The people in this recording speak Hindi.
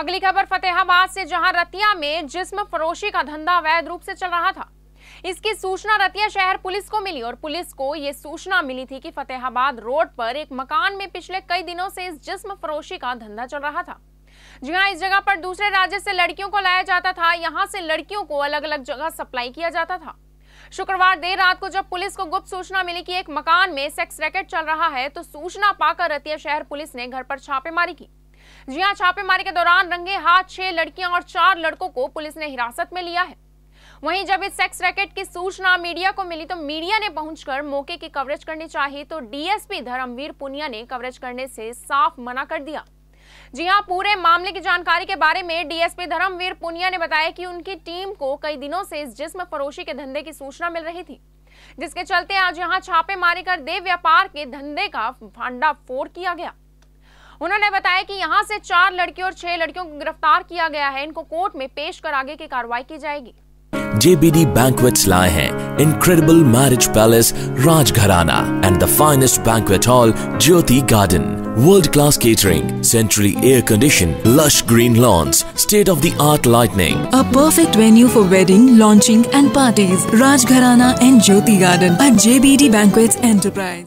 अगली खबर फतेहाबाद से, जहाँ रतिया में जिस्म फरोशी का धंधा अवैध रूप से चल रहा था। इसकी सूचना रतिया शहर पुलिस को मिली और पुलिस को यह सूचना मिली थी कि फतेहाबाद रोड पर एक मकान में पिछले कई दिनों से इस जिस्म फरोशी का धंधा चल रहा था। जी हाँ इस जगह पर दूसरे राज्य से लड़कियों को लाया जाता था, यहाँ से लड़कियों को अलग अलग जगह सप्लाई किया जाता था। शुक्रवार देर रात को जब पुलिस को गुप्त सूचना मिली कि एक मकान में सेक्स रैकेट चल रहा है तो सूचना पाकर रतिया शहर पुलिस ने घर पर छापेमारी की। जी हाँ छापेमारी के दौरान रंगे हाथ छह लड़कियाँ और चार लड़कों को पुलिस ने हिरासत में लिया है। वहीं जब इस सेक्स रैकेट की सूचना मीडिया को मिली तो मीडिया ने पहुंचकर मौके की कवरेज करनी चाहिए तो डीएसपी धर्मवीर पुनिया ने कवरेज करने से साफ़ मना कर दिया। जी हाँ पूरे मामले की जानकारी के बारे में डीएसपी धर्मवीर पुनिया ने बताया कि उनकी टीम को कई दिनों से इस जिस्म फरोशी के धंधे की सूचना मिल रही थी, जिसके चलते आज यहाँ छापेमारी कर देव व्यापार के धंधे का फोड़ किया गया। उन्होंने बताया कि यहाँ से चार लड़कियों और छह लड़कियों को गिरफ़्तार किया गया है। इनको कोर्ट में पेश कर आगे की कार्रवाई की जाएगी। जेबीडी बैंक लाए हैं। Incredible marriage palace Rajgharana and the finest banquet hall Jyoti garden world class catering centrally air condition lush green lawns state of the art lightning a perfect venue for wedding launching and parties Rajgharana and Jyoti garden and JBD banquets enterprise